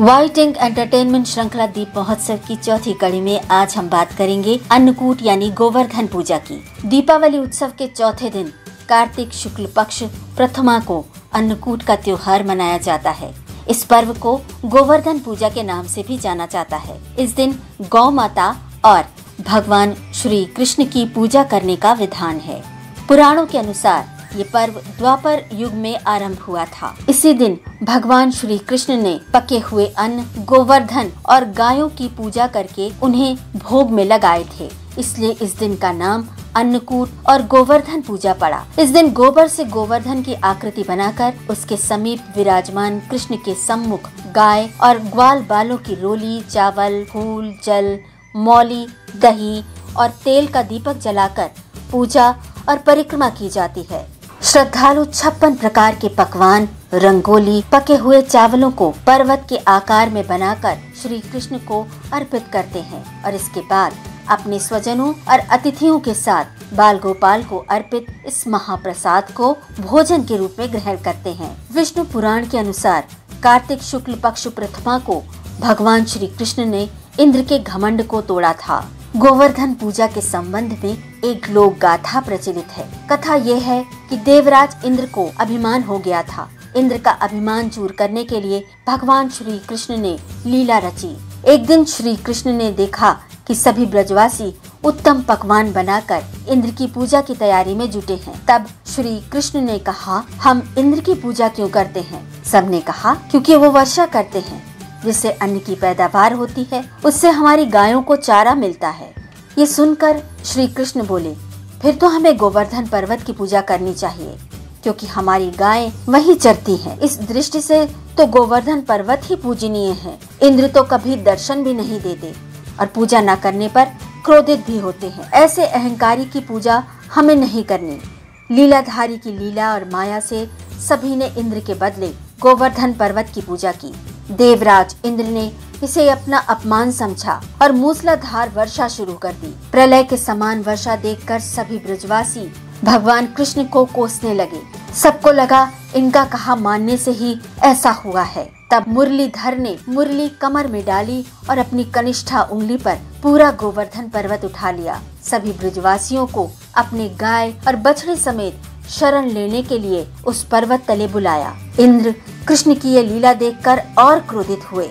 White ink entertainment श्रृंखला दीप महोत्सव की चौथी कड़ी में आज हम बात करेंगे अन्नकूट यानी गोवर्धन पूजा की। दीपावली उत्सव के चौथे दिन कार्तिक शुक्ल पक्ष प्रथमा को अन्नकूट का त्योहार मनाया जाता है। इस पर्व को गोवर्धन पूजा के नाम से भी जाना जाता है। इस दिन गौ माता और भगवान श्री कृष्ण की पूजा करने का विधान है। पुराणों के अनुसार ये पर्व द्वापर युग में आरंभ हुआ था। इसी दिन भगवान श्री कृष्ण ने पके हुए अन्न, गोवर्धन और गायों की पूजा करके उन्हें भोग में लगाए थे। इसलिए इस दिन का नाम अन्नकूट और गोवर्धन पूजा पड़ा। इस दिन गोबर से गोवर्धन की आकृति बनाकर उसके समीप विराजमान कृष्ण के सम्मुख गाय और ग्वाल बालों की रोली, चावल, फूल, जल, मौली, दही और तेल का दीपक जलाकर पूजा और परिक्रमा की जाती है। श्रद्धालु छप्पन प्रकार के पकवान, रंगोली, पके हुए चावलों को पर्वत के आकार में बनाकर श्री कृष्ण को अर्पित करते हैं और इसके बाद अपने स्वजनों और अतिथियों के साथ बाल गोपाल को अर्पित इस महाप्रसाद को भोजन के रूप में ग्रहण करते हैं। विष्णु पुराण के अनुसार कार्तिक शुक्ल पक्ष प्रथमा को भगवान श्री कृष्ण ने इंद्र के घमंड को तोड़ा था। गोवर्धन पूजा के संबंध में एक लोक गाथा प्रचलित है। कथा यह है कि देवराज इंद्र को अभिमान हो गया था। इंद्र का अभिमान चूर करने के लिए भगवान श्री कृष्ण ने लीला रची। एक दिन श्री कृष्ण ने देखा कि सभी ब्रजवासी उत्तम पकवान बनाकर इंद्र की पूजा की तैयारी में जुटे हैं। तब श्री कृष्ण ने कहा, हम इंद्र की पूजा क्यों करते हैं? सबने कहा, क्योंकि वो वर्षा करते हैं। जिससे अन्न की पैदावार होती है, उससे हमारी गायों को चारा मिलता है। ये सुनकर श्री कृष्ण बोले, फिर तो हमें गोवर्धन पर्वत की पूजा करनी चाहिए, क्योंकि हमारी गायें वही चरती हैं। इस दृष्टि से तो गोवर्धन पर्वत ही पूजनीय है। इंद्र तो कभी दर्शन भी नहीं देते और पूजा न करने पर क्रोधित भी होते हैं। ऐसे अहंकारी की पूजा हमें नहीं करनी। लीलाधारी की लीला और माया से सभी ने इंद्र के बदले गोवर्धन पर्वत की पूजा की। देवराज इंद्र ने इसे अपना अपमान समझा और मूसलाधार वर्षा शुरू कर दी। प्रलय के समान वर्षा देखकर सभी ब्रजवासी भगवान कृष्ण को कोसने लगे। सबको लगा इनका कहा मानने से ही ऐसा हुआ है। तब मुरलीधर ने मुरली कमर में डाली और अपनी कनिष्ठा उंगली पर पूरा गोवर्धन पर्वत उठा लिया। सभी ब्रजवासियों को अपने गाय और बछड़े समेत शरण लेने के लिए उस पर्वत तले बुलाया। इंद्र कृष्ण की ये लीला देखकर और क्रोधित हुए।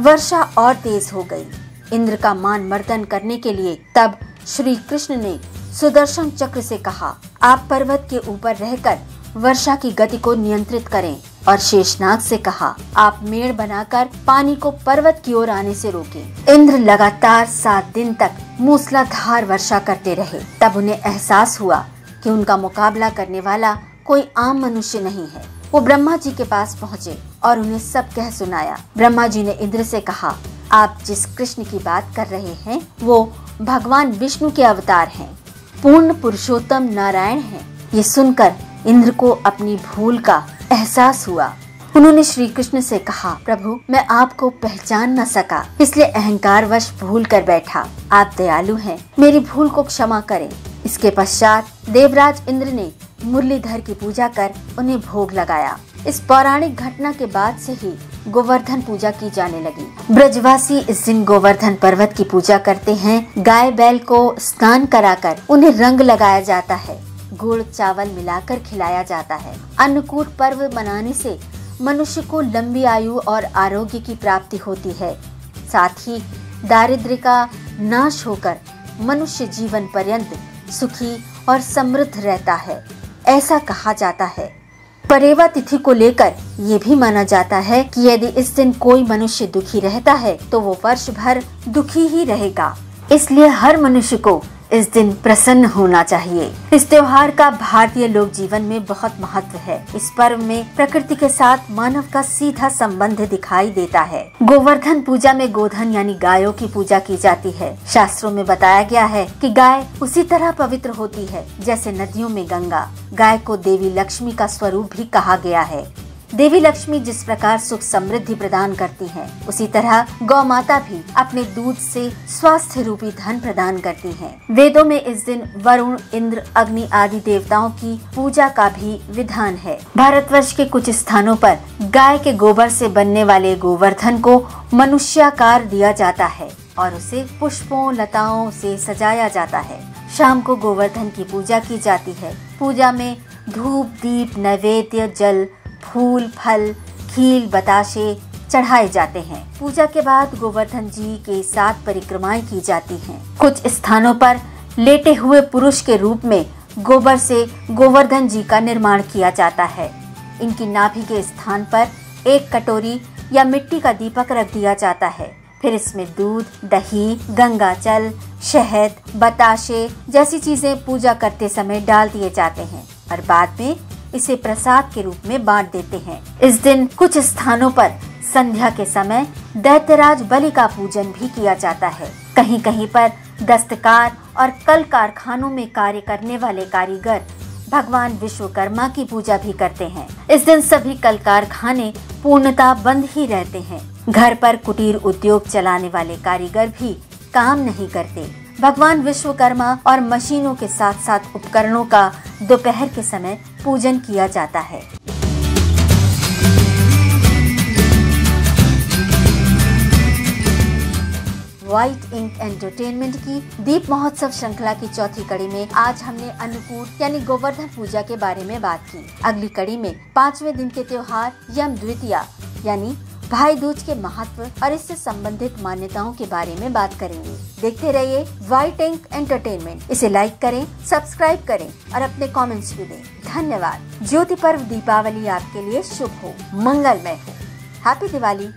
वर्षा और तेज हो गई। इंद्र का मान मर्दन करने के लिए तब श्री कृष्ण ने सुदर्शन चक्र से कहा, आप पर्वत के ऊपर रहकर वर्षा की गति को नियंत्रित करें। और शेषनाग से कहा, आप मेड़ बनाकर पानी को पर्वत की ओर आने से रोकें। इंद्र लगातार सात दिन तक मूसलाधार वर्षा करते रहे। तब उन्हें एहसास हुआ कि उनका मुकाबला करने वाला कोई आम मनुष्य नहीं है। वो ब्रह्मा जी के पास पहुँचे और उन्हें सब कह सुनाया। ब्रह्मा जी ने इंद्र से कहा, आप जिस कृष्ण की बात कर रहे हैं, वो भगवान विष्णु के अवतार हैं। पूर्ण पुरुषोत्तम नारायण हैं। ये सुनकर इंद्र को अपनी भूल का एहसास हुआ। उन्होंने श्री कृष्ण से कहा, प्रभु, मैं आपको पहचान न सका, इसलिए अहंकार वश भूल कर बैठा। आप दयालु हैं। मेरी भूल को क्षमा करें। इसके पश्चात देवराज इंद्र ने मुरलीधर की पूजा कर उन्हें भोग लगाया। इस पौराणिक घटना के बाद से ही गोवर्धन पूजा की जाने लगी। ब्रजवासी इस दिन गोवर्धन पर्वत की पूजा करते हैं। गाय बैल को स्नान कराकर उन्हें रंग लगाया जाता है। गुड़, चावल मिलाकर खिलाया जाता है। अन्नकूट पर्व मनाने से मनुष्य को लंबी आयु और आरोग्य की प्राप्ति होती है। साथ ही दारिद्र्य का नाश होकर मनुष्य जीवन पर्यंत सुखी और समृद्ध रहता है। ऐसा कहा जाता है। परेवा तिथि को लेकर ये भी माना जाता है कि यदि इस दिन कोई मनुष्य दुखी रहता है तो वो वर्ष भर दुखी ही रहेगा। इसलिए हर मनुष्य को इस दिन प्रसन्न होना चाहिए। इस त्योहार का भारतीय लोक जीवन में बहुत महत्व है। इस पर्व में प्रकृति के साथ मानव का सीधा संबंध दिखाई देता है। गोवर्धन पूजा में गोधन यानी गायों की पूजा की जाती है। शास्त्रों में बताया गया है कि गाय उसी तरह पवित्र होती है, जैसे नदियों में गंगा। गाय को देवी लक्ष्मी का स्वरूप भी कहा गया है। देवी लक्ष्मी जिस प्रकार सुख समृद्धि प्रदान करती है, उसी तरह गौ माता भी अपने दूध से स्वास्थ्य रूपी धन प्रदान करती है। वेदों में इस दिन वरुण, इंद्र, अग्नि आदि देवताओं की पूजा का भी विधान है। भारतवर्ष के कुछ स्थानों पर गाय के गोबर से बनने वाले गोवर्धन को मनुष्याकार दिया जाता है और उसे पुष्पों, लताओं से सजाया जाता है। शाम को गोवर्धन की पूजा की जाती है। पूजा में धूप, दीप, नैवेद्य, जल फूल, फल, खील, बताशे चढ़ाए जाते हैं। पूजा के बाद गोवर्धन जी के साथ परिक्रमाएँ की जाती हैं। कुछ स्थानों पर लेटे हुए पुरुष के रूप में गोबर से गोवर्धन जी का निर्माण किया जाता है। इनकी नाभि के स्थान पर एक कटोरी या मिट्टी का दीपक रख दिया जाता है। फिर इसमें दूध, दही, गंगा जल, शहद, बताशे जैसी चीज़ें पूजा करते समय डाल दिए जाते हैं। और बाद में इसे प्रसाद के रूप में बांट देते हैं। इस दिन कुछ स्थानों पर संध्या के समय दैत्यराज बलि का पूजन भी किया जाता है। कहीं कहीं पर दस्तकार और कल कारखानों में कार्य करने वाले कारीगर भगवान विश्वकर्मा की पूजा भी करते हैं। इस दिन सभी कल कारखाने पूर्णता बंद ही रहते हैं। घर पर कुटीर उद्योग चलाने वाले कारीगर भी काम नहीं करते। भगवान विश्वकर्मा और मशीनों के साथ साथ उपकरणों का दोपहर के समय पूजन किया जाता है। व्हाइट इंक एंटरटेनमेंट की दीप महोत्सव श्रृंखला की चौथी कड़ी में आज हमने अन्नकूट यानी गोवर्धन पूजा के बारे में बात की। अगली कड़ी में पाँचवें दिन के त्योहार यम द्वितीया यानी भाई दूज के महत्व और इससे संबंधित मान्यताओं के बारे में बात करेंगे। देखते रहिए वाई टैंक एंटरटेनमेंट। इसे लाइक करें, सब्सक्राइब करें और अपने कमेंट्स भी दें। धन्यवाद। ज्योति पर्व दीपावली आपके लिए शुभ हो, मंगलमय हो। हैप्पी दिवाली।